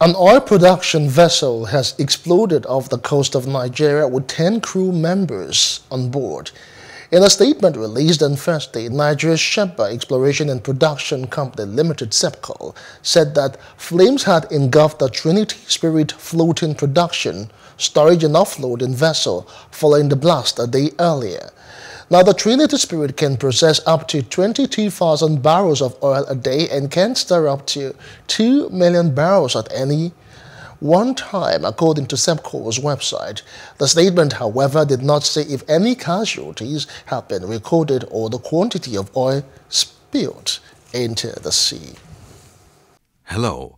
An oil production vessel has exploded off the coast of Nigeria with 10 crew members on board. In a statement released on Thursday, Nigeria's Shebah Exploration and Production Company Limited SEPCO said that flames had engulfed the Trinity Spirit floating production, storage and offloading vessel following the blast a day earlier. Now, the Trinity Spirit can process up to 22,000 barrels of oil a day and can store up to 2 million barrels at any one time, according to SEPCO's website. The statement, however, did not say if any casualties have been recorded or the quantity of oil spilled into the sea. Hello.